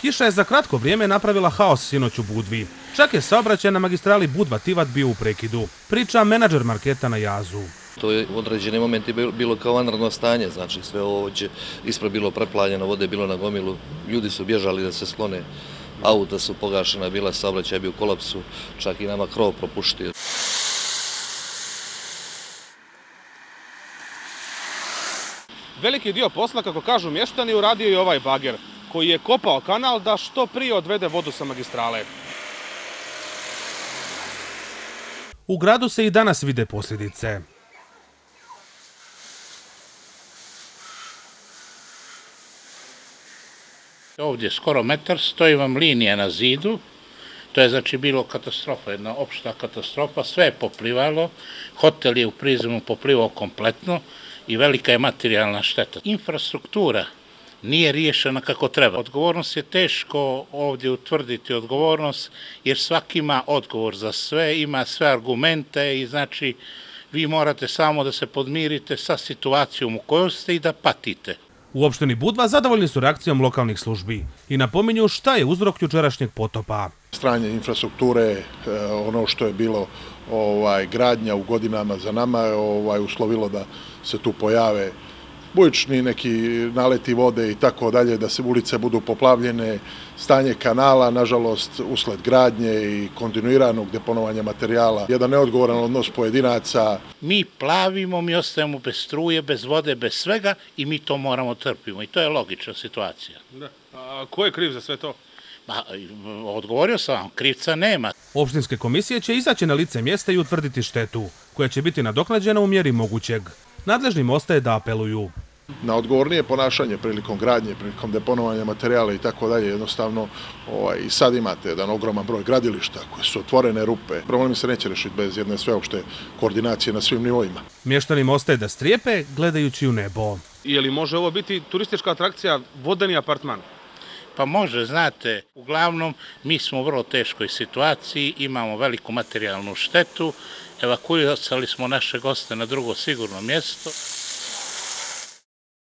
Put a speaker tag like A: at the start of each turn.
A: Kiša je za kratko vrijeme napravila haos sinoć u Budvi. Čak je saobraćaj na magistrali Budva-Tivat bio u prekidu. Priča menadžer marketa na jazu.
B: To je u određenim momenti bilo kao vanredno stanje, znači sve ovo će ispred bilo preplanjeno, vode bilo na gomilu, ljudi su bježali da se sklone, auta su pogašena, bila saobraćaj bio u kolapsu, čak i nama krov propuštio.
A: Veliki dio posla, kako kažu mještani, uradio i ovaj bager, koji je kopao kanal da što prije odvede vodu sa magistrale. U gradu se i danas vide posljedice.
C: Ovdje skoro metar stoji vam linija na zidu, to je znači bilo katastrofa, jedna opšta katastrofa, sve je poplivalo, hotel je u prizemu poplivao kompletno i velika je materijalna šteta. Infrastruktura nije riješena kako treba. Odgovornost je teško ovdje utvrditi odgovornost, jer svaki ima odgovor za sve, ima sve argumente i znači vi morate samo da se podmirite sa situacijom u kojoj ste i da patite.
A: U opštini Budva zadovoljni su reakcijom lokalnih službi i napominju šta je uzrok jučerašnjeg potopa.
D: Stranje infrastrukture, e, ono što je bilo ovaj, gradnja u godinama za nama ovaj, uslovilo da se tu pojave bujični neki naleti vode i tako dalje, da se ulice budu poplavljene, stanje kanala, nažalost, usled gradnje i kontinuiranog deponovanja materijala, jedan neodgovoran odnos pojedinaca.
C: Mi plavimo, mi ostajemo bez struje, bez vode, bez svega i mi to moramo trpimo i to je logična situacija.
A: Da. A ko je kriv za sve to?
C: Ma, odgovorio sam vam, krivca nema.
A: Opštinske komisije će izaći na lice mjesta i utvrditi štetu, koja će biti nadoknađena u mjeri mogućeg. Nadležnim ostaje da apeluju
D: na odgovornije ponašanje prilikom gradnje, prilikom deponovanja materijala i tako dalje. Jednostavno, ovaj, i sad imate jedan ogroman broj gradilišta koje su otvorene rupe. Problemi se neće rešiti bez jedne sveopšte koordinacije na svim nivoima.
A: Mještanim ostaje da strijepe gledajući u nebo. Je li može ovo biti turistička atrakcija vodeni apartman?
C: Pa može, znate, uglavnom mi smo u vrlo teškoj situaciji, imamo veliku materijalnu štetu, evakuirali smo naše goste na drugo sigurno mjesto.